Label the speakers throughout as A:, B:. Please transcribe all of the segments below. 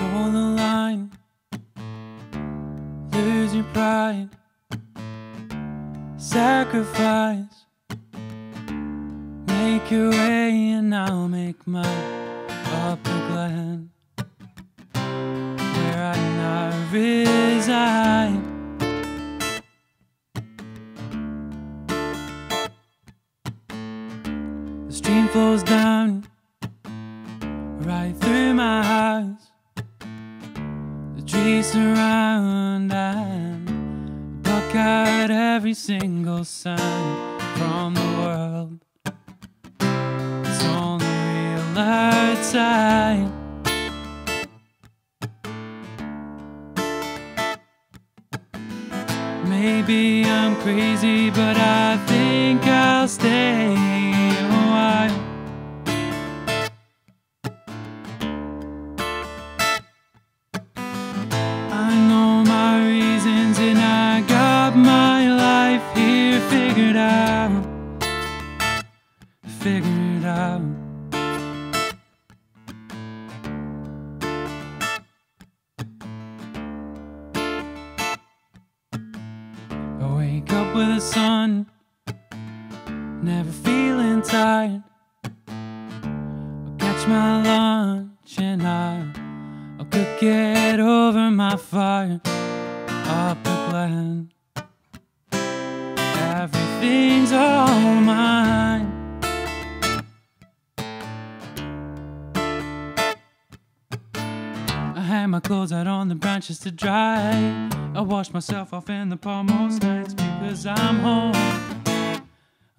A: Toe the line, lose your pride, sacrifice, make your way, and I'll make mine up glen where I now reside. The stream flows down right through my house. Trees surround and block out every single sign from the world. It's only real outside. Maybe I'm crazy, but I think I'll stay a while. Out. Figured out. I wake up with the sun, never feeling tired. I'll catch my lunch and I'll, I'll cook it over my fire up a glen. Everything's all mine. I hang my clothes out on the branches to dry. I wash myself off in the palm most nights because I'm home.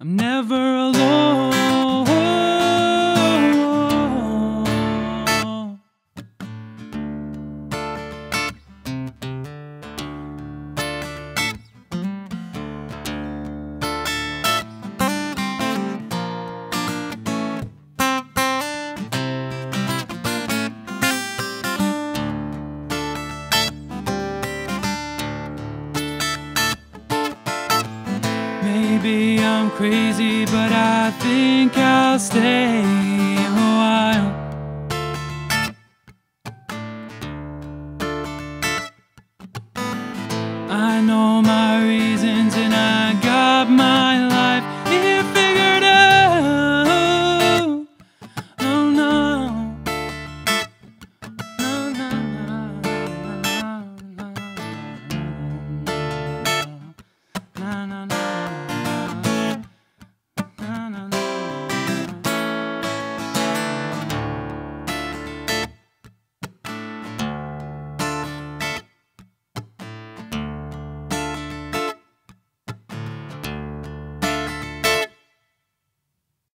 A: I'm never alone. Maybe I'm crazy, but I think I'll stay a while. I know my reasons, and I got my